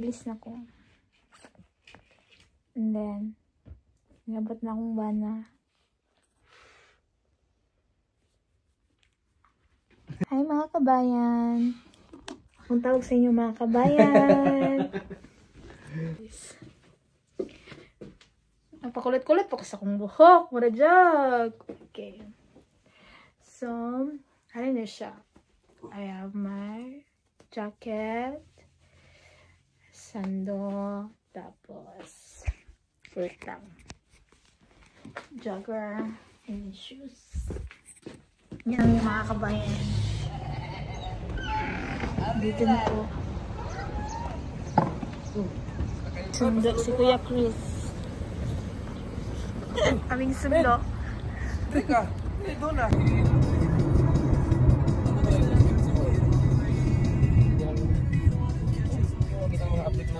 nakailis na ko. And then, nabot na akong bana. Hi mga kabayan! Akong tawag sa inyo mga kabayan! Napakulit-kulit pa ko sa akong buhok. Mura! Okay. So, ano na siya? I have my jacket, sando, tapos fruit lang. Jogger, and shoes. Yan yung mga kabayan. Dito na po. Sundo si Kuya Chris. Aming sundo. Teka, doon na.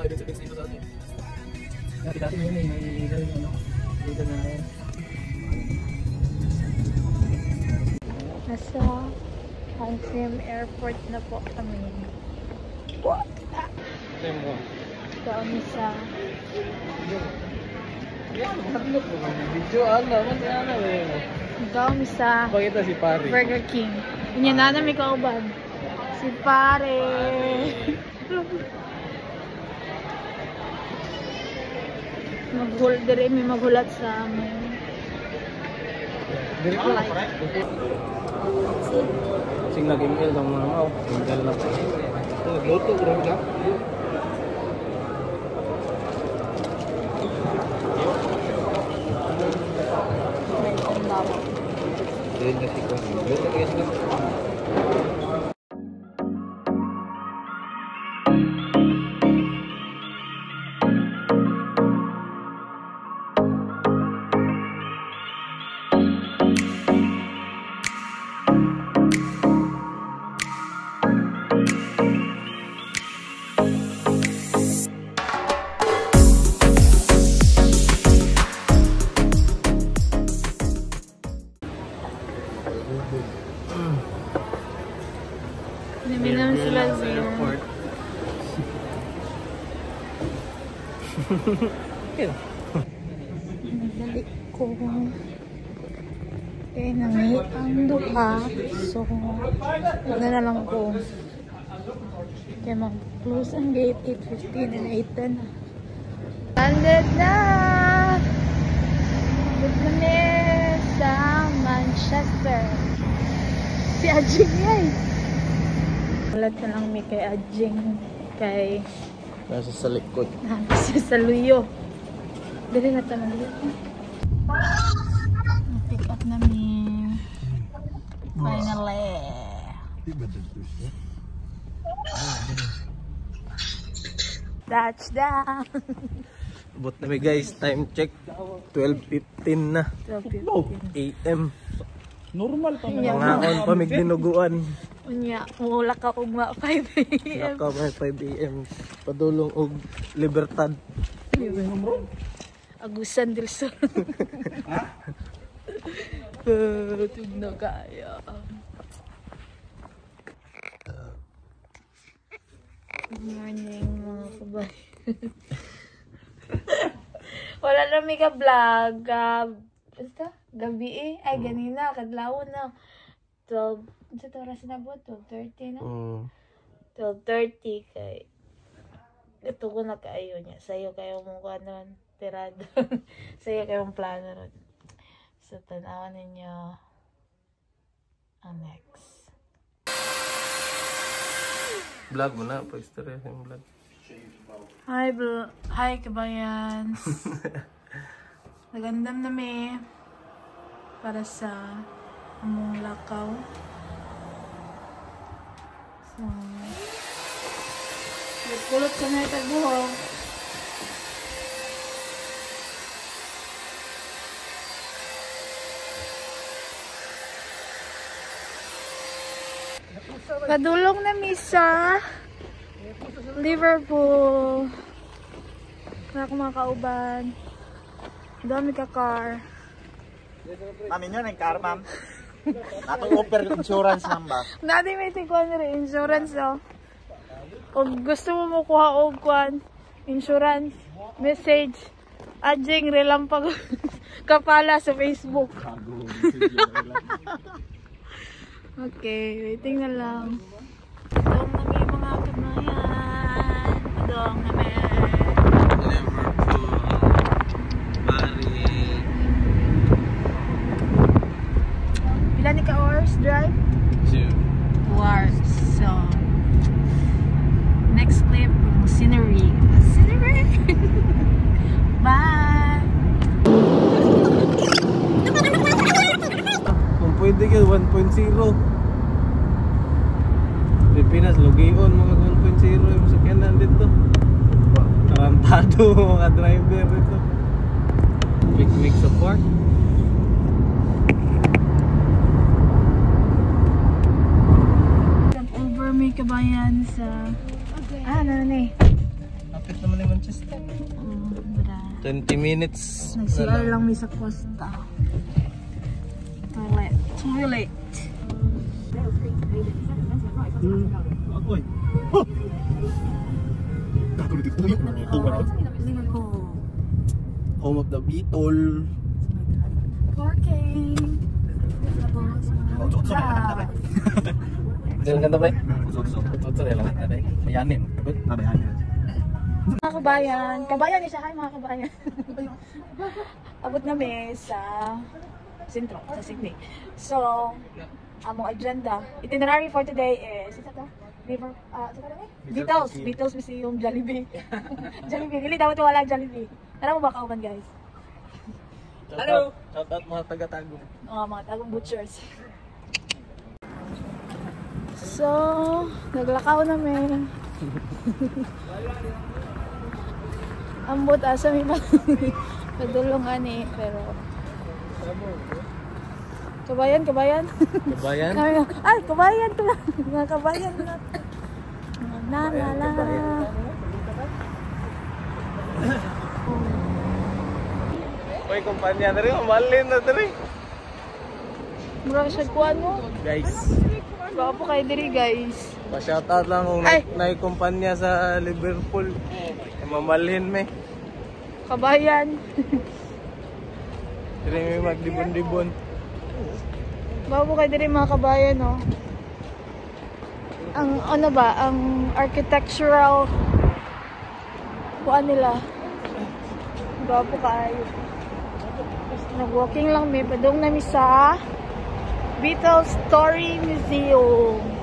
Mga mga events events dito sa atin. Dati-dati yun eh, may illegal ano. Dito na yan. Nasa Hansim Airport na po kami. Ito mo. Kami sa Video ano, ano ano eh. kami sa Pakita si Pari. Burger King. Inya na na may kauban. Si pare. Maghul dire may maghulat sa amin. Dili ko lang pare. Sing naging ill ng mga mau. Tinggal na pa. Nagluto, grabe ka. Dili na Nagdali ko. Eh, nangi ang duha. So, wala na lang ko. Kaya mag-close ang gate 8.15 and 8.10 na. Landed na! Landed na sa Manchester. Si Ajing yan. Ulat na lang mi kay Ajing. Kay Nasa sa likod. Nasa sa luyo. Dali na tayo mag Pick up na mi. Finally. Touchdown. Abot na may guys, time check. 12.15 na. 12.15. AM. Normal pa Unya, Ngaon pa may dinuguan. Unya, mula ka ugma 5 a.m. Naka may 5 AM. Padulong og Libertad. Agusan del Sol. Uh, Tugno kaya. Good morning mga kabay. Wala na may ka-vlog. Uh, basta, gabi eh. Ay, ganina. Kadlaw na. 12, sa oras na po? 12.30 na? Mm. 12.30 kay ito ko na kaayo niya. Sa'yo kayo mong kanon, tirado. Sa'yo kayo mong plano ron. So, tanawan ninyo ang next. Vlog mo na, pa-istorya yung vlog. Hi, bro. Hi, kabayan. Nagandam na may para sa among lakaw. So, kulot na ito buhok. Padulong na misa. Liverpool. Wala akong mga kauban. Dami ka car. Namin yun, ang car, ma'am. Natong offer insurance lang ba? Nadi may tingkuan rin insurance oh. Kung gusto mo makuha og kwan, insurance, message, adjing relampag kapala sa Facebook. okay, waiting na lang. Padong na may mga kamayan. Padong na may. Liverpool. Bari. Pila ni ka hours drive? Two. Hours. So, next clip, scenery. Scenery! Bye! Ka, 1.0. Pilipinas, lugion mga 1.0 yung sakyanan dito. Tarantado mga driver dito. Quick mix support. Over may kabayan sa... Ah, ano na eh. Kapit naman ni Manchester. Um, bra. 20 minutes. Nag-CR lang may sa Costa. Toilet. Liverpool. Home of the Beetle. Parking. Jalan kan bay? Betul ya lang tay. Bayanin. Mga kabayan. Kabayan niya siya. Hi mga kabayan. Abot namin sa sentro, sa Sydney. So, among agenda, itinerary for today is, isa to? River, ah, uh, ano Beatles, Beatles Museum, Jollibee. Jollibee, really dapat wala Jollibee. Tara mo ba kauban guys? Hello. Shout out mga taga-tagong. Mga mga tagong butchers. So, naglakaw namin. Ambot asa pa. Padulong ani pero Kabayan, kabayan. Kabayan. Ay, kabayan lang. Mga kabayan na. Na, na. Oy, kumpanya na rin. Mamalin na rin. Mura siya kuhan mo. Guys. Baka po kayo diri, guys. Pa-shoutout lang kung Ay! na kumpanya sa Liverpool. Mamalhin me. Kabayan. Hindi may magdibon-dibon. Baka po kayo mga kabayan, no. Ang, ano ba, ang architectural kuhan nila. Baka po kayo. Nag-walking lang may padong nami sa Beatles Story Museum.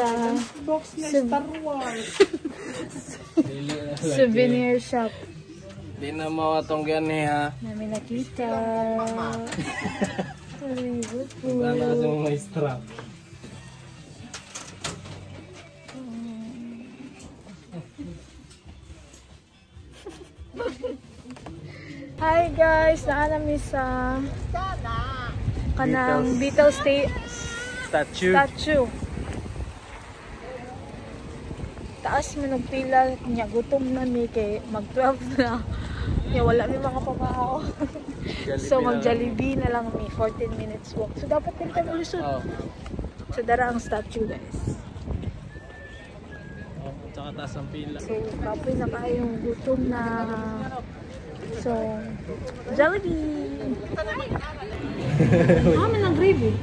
Sa Star Wars. Souvenir shop. Di na mawatong gani ha. Namin nakita. Liverpool. Sana kasi mo may strap. Hi guys, naa namin sa kanang Beatles sta- Statue. statue. Taas mo ng pila niya gutom na mi kay mag 12 na. Ya wala mi mga pamao. so mag Jollibee na lang mi 14 minutes walk. So dapat din kami lusod. Oh. So dara ang statue guys. oh. Tsaka taas ang pila. So kapoy na kayong gutom na. So Jollibee. Ah, man ang gravy.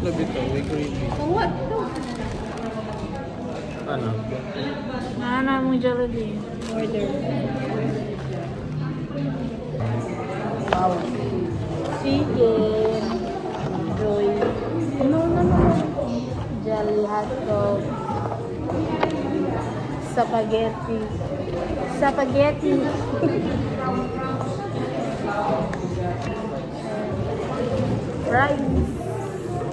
Labi to, we gravy. So what? Ano? Ano mong Jollibee? Order. Chicken. Joy. No, no, no. Jelly hot dog. Spaghetti. Spaghetti. Rice.